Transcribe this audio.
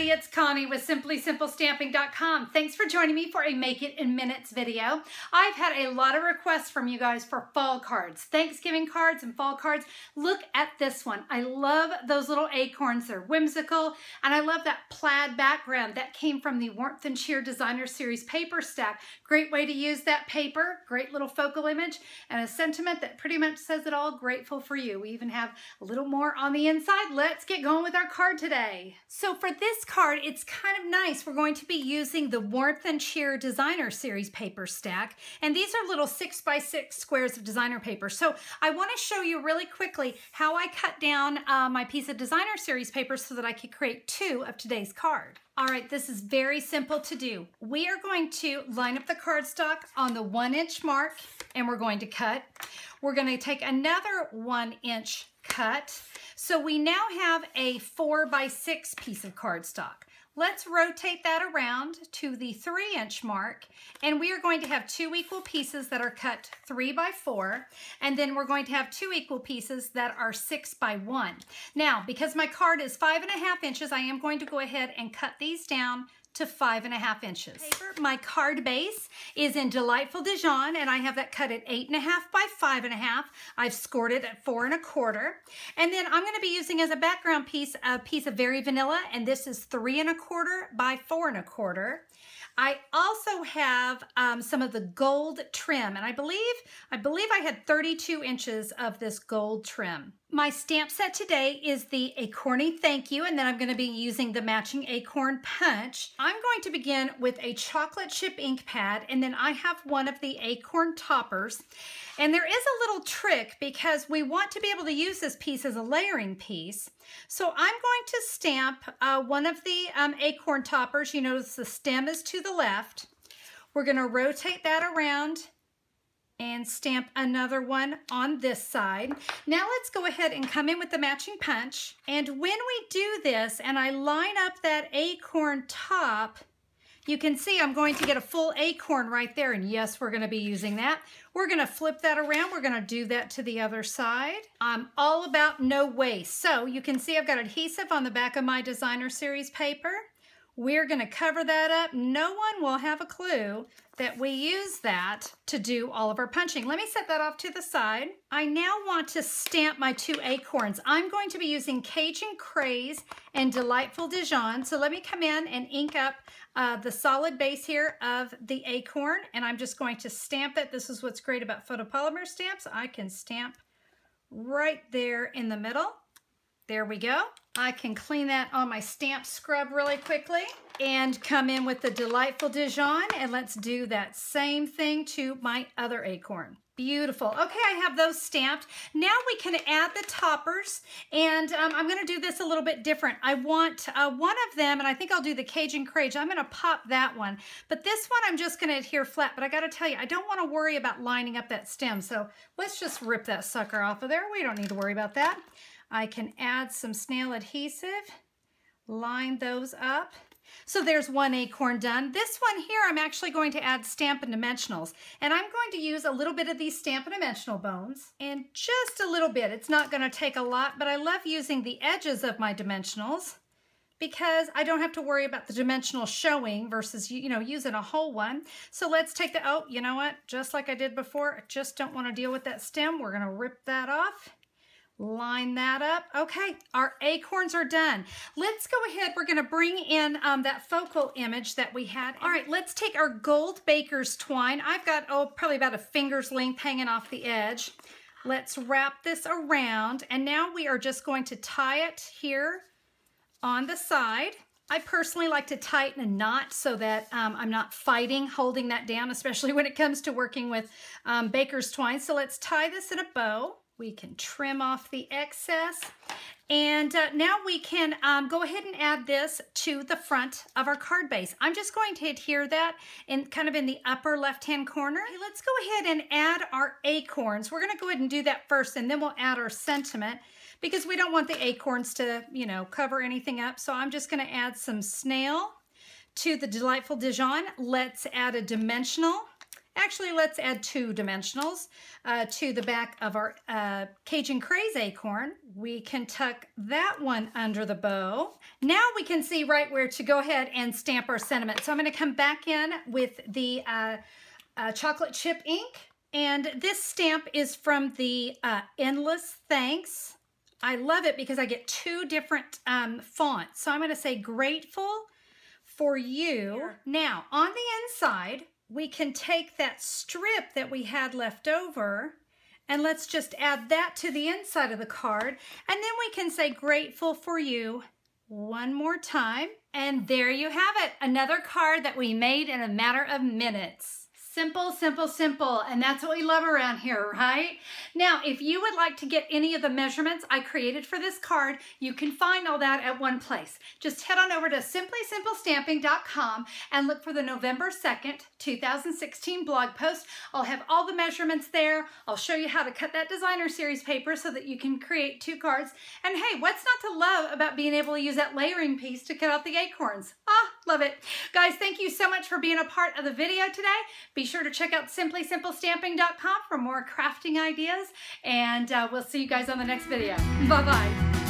everybody, it's Connie with SimplySimpleStamping.com. Thanks for joining me for a Make It in Minutes video. I've had a lot of requests from you guys for fall cards, Thanksgiving cards and fall cards. Look at this one. I love those little acorns. They're whimsical, and I love that plaid background that came from the Warmth and Cheer Designer Series paper stack. Great way to use that paper, great little focal image, and a sentiment that pretty much says it all, grateful for you. We even have a little more on the inside. Let's get going with our card today. So for this card, it's kind of nice. We're going to be using the Warmth and Cheer Designer Series paper stack. And these are little six by six squares of designer paper. So I want to show you really quickly how I cut down uh, my piece of designer series paper so that I could create two of today's card. All right, this is very simple to do. We are going to line up the cardstock on the one inch mark and we're going to cut. We're going to take another one inch cut. So we now have a four by six piece of cardstock. Let's rotate that around to the three inch mark and we are going to have two equal pieces that are cut three by four and then we're going to have two equal pieces that are six by one. Now because my card is five and a half inches I am going to go ahead and cut these down to five and a half inches. My card base is in Delightful Dijon and I have that cut at eight and a half by five and a half. I've scored it at four and a quarter. And then I'm gonna be using as a background piece a piece of Very Vanilla and this is three and a quarter by four and a quarter. I also have um, some of the gold trim, and I believe I believe I had 32 inches of this gold trim. My stamp set today is the Acorny Thank You, and then I'm going to be using the matching Acorn Punch. I'm going to begin with a chocolate chip ink pad, and then I have one of the Acorn toppers. And there is a little trick because we want to be able to use this piece as a layering piece. So I'm going to stamp uh, one of the um, Acorn toppers. You notice the stem is to the left. We're going to rotate that around and stamp another one on this side. Now let's go ahead and come in with the matching punch. And when we do this and I line up that acorn top, you can see I'm going to get a full acorn right there. And yes, we're going to be using that. We're going to flip that around. We're going to do that to the other side. I'm all about no waste. So you can see I've got adhesive on the back of my designer series paper. We're going to cover that up. No one will have a clue that we use that to do all of our punching. Let me set that off to the side. I now want to stamp my two acorns. I'm going to be using Cajun Craze and Delightful Dijon. So let me come in and ink up uh, the solid base here of the acorn and I'm just going to stamp it. This is what's great about photopolymer stamps. I can stamp right there in the middle. There we go. I can clean that on my stamp scrub really quickly and come in with the Delightful Dijon and let's do that same thing to my other acorn. Beautiful. Okay, I have those stamped. Now we can add the toppers, and um, I'm going to do this a little bit different. I want uh, one of them, and I think I'll do the Cajun Craze. I'm going to pop that one, but this one I'm just going to adhere flat, but I got to tell you, I don't want to worry about lining up that stem, so let's just rip that sucker off of there. We don't need to worry about that. I can add some snail adhesive, line those up, so there's one acorn done. This one here, I'm actually going to add Stampin' Dimensionals. And I'm going to use a little bit of these Stampin' Dimensional bones. And just a little bit. It's not going to take a lot, but I love using the edges of my dimensionals because I don't have to worry about the dimensional showing versus, you know, using a whole one. So let's take the, oh, you know what? Just like I did before, I just don't want to deal with that stem. We're going to rip that off Line that up. Okay, our acorns are done. Let's go ahead. We're going to bring in um, that focal image that we had. All right, let's take our gold baker's twine. I've got, oh, probably about a finger's length hanging off the edge. Let's wrap this around. And now we are just going to tie it here on the side. I personally like to tighten a knot so that um, I'm not fighting holding that down, especially when it comes to working with um, baker's twine. So let's tie this in a bow. We can trim off the excess. And uh, now we can um, go ahead and add this to the front of our card base. I'm just going to adhere that in kind of in the upper left-hand corner. Okay, let's go ahead and add our acorns. We're gonna go ahead and do that first and then we'll add our sentiment because we don't want the acorns to, you know, cover anything up. So I'm just gonna add some snail to the Delightful Dijon. Let's add a dimensional Actually, let's add two dimensionals uh, to the back of our uh, Cajun Craze acorn. We can tuck that one under the bow. Now we can see right where to go ahead and stamp our sentiment. So I'm going to come back in with the uh, uh, chocolate chip ink. And this stamp is from the uh, Endless Thanks. I love it because I get two different um, fonts. So I'm going to say grateful for you. Now, on the inside, we can take that strip that we had left over and let's just add that to the inside of the card. And then we can say grateful for you one more time. And there you have it, another card that we made in a matter of minutes. Simple, simple, simple. And that's what we love around here, right? Now, if you would like to get any of the measurements I created for this card, you can find all that at one place. Just head on over to simplysimplestamping.com and look for the November 2nd, 2016 blog post. I'll have all the measurements there. I'll show you how to cut that designer series paper so that you can create two cards. And hey, what's not to love about being able to use that layering piece to cut out the acorns? Love it. Guys, thank you so much for being a part of the video today. Be sure to check out simplysimplestamping.com for more crafting ideas, and uh, we'll see you guys on the next video. Bye-bye.